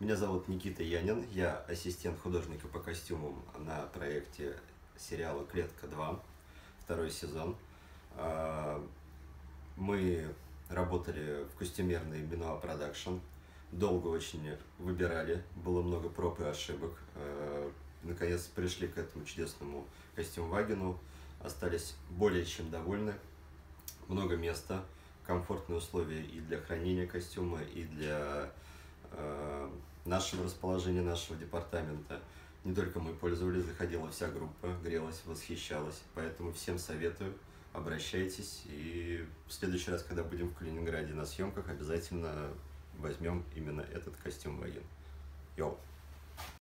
Меня зовут Никита Янин, я ассистент художника по костюмам на проекте сериала «Клетка 2», второй сезон. А, мы работали в костюмерной Минуа Продакшн, долго очень выбирали, было много проб и ошибок. А, наконец пришли к этому чудесному костюм-вагену, остались более чем довольны, много места, комфортные условия и для хранения костюма, и для нашего расположения, нашего департамента. Не только мы пользовались, заходила вся группа, грелась, восхищалась. Поэтому всем советую, обращайтесь. И в следующий раз, когда будем в Калининграде на съемках, обязательно возьмем именно этот костюм воен. Йоу!